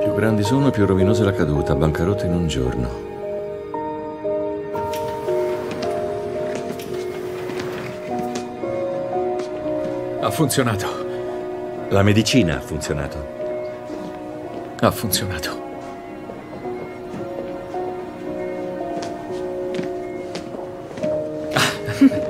Più grandi sono, più rovinosa è la caduta. Bancarotta in un giorno. Ha funzionato. La medicina ha funzionato. Ha funzionato. Ah.